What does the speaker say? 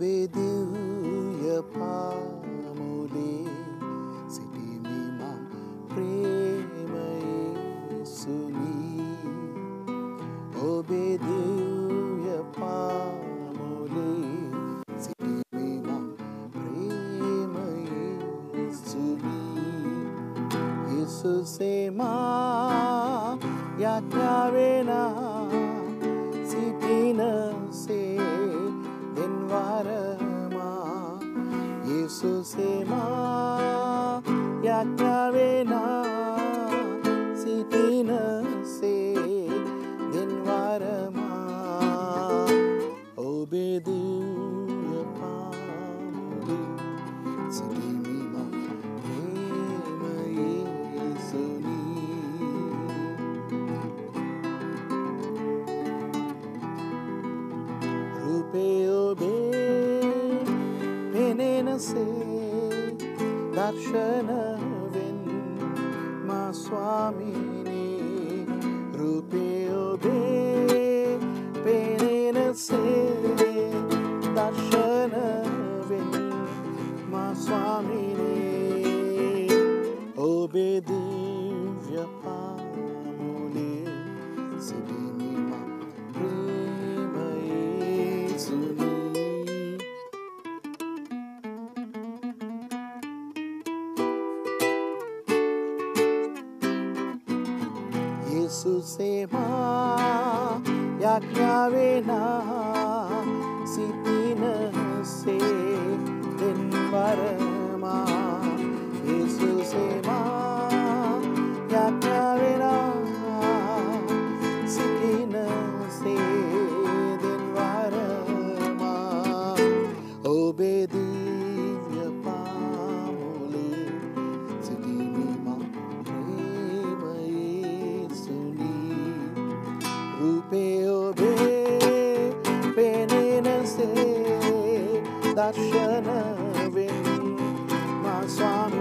ඔබේ දිව්ය පාමුලේ සිටිමිමම් ප්‍රේමයේ සුලී ඔබේ දිව්ය පාමුලේ සිටිමිමම් ප්‍රේමයේ සුලී යසුසේමා යත්‍යවෙනා සිටින සේ යේසුසේමා යඥාවෙනා සිටිනසේ දෙන්වරමා. ඔබෙදිය පාමුලි සිටිමිම රූපේ ඔබේ පෙනෙනසේ දර්ශනවෙන් මා ස්වාමිනී රූපේ ඔබේ පෙනෙනසේ දර්ශනවෙන් මා ස්වාමිනී. ඔබේ දිව්‍ය පාමුලේ සිටිමිම යේසුසේමා යඥාවෙනා සිටිනසේ that shall never be my swami